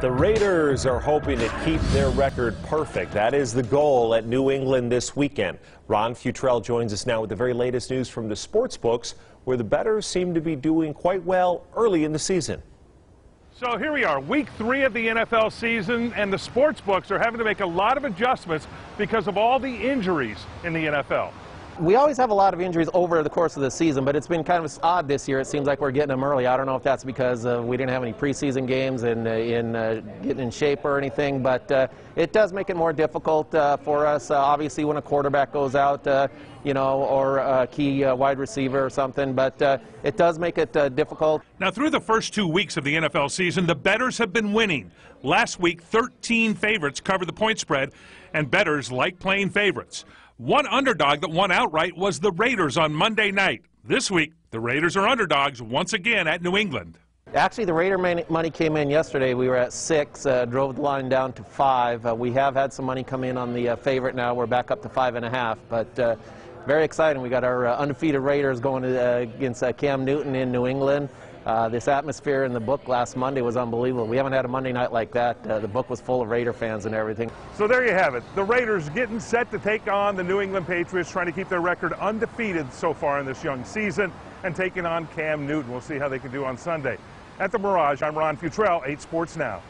The Raiders are hoping to keep their record perfect. That is the goal at New England this weekend. Ron Futrell joins us now with the very latest news from the sports books, where the bettors seem to be doing quite well early in the season. So here we are, week three of the NFL season, and the sports books are having to make a lot of adjustments because of all the injuries in the NFL we always have a lot of injuries over the course of the season, but it's been kind of odd this year. It seems like we're getting them early. I don't know if that's because uh, we didn't have any preseason games and uh, in uh, getting in shape or anything, but uh, it does make it more difficult uh, for us. Uh, obviously, when a quarterback goes out, you know, or a key wide receiver or something, but it does make it difficult. Now, through the first two weeks of the NFL season, the bettors have been winning. Last week, 13 favorites covered the point spread, and bettors like playing favorites. One underdog that won outright was the Raiders on Monday night. This week, the Raiders are underdogs once again at New England. Actually, the Raider money came in yesterday. We were at six, uh, drove the line down to five. Uh, we have had some money come in on the uh, favorite now. We're back up to five and a half, but uh, very exciting. We got our uh, undefeated Raiders going uh, against Cam Newton in New England. Uh, this atmosphere in the book last Monday was unbelievable. We haven't had a Monday night like that. Uh, the book was full of Raider fans and everything. So there you have it. The Raiders getting set to take on the New England Patriots, trying to keep their record undefeated so far in this young season, and taking on Cam Newton. We'll see how they can do on Sunday. At the Mirage, I'm Ron Futrell, 8 Sports Now.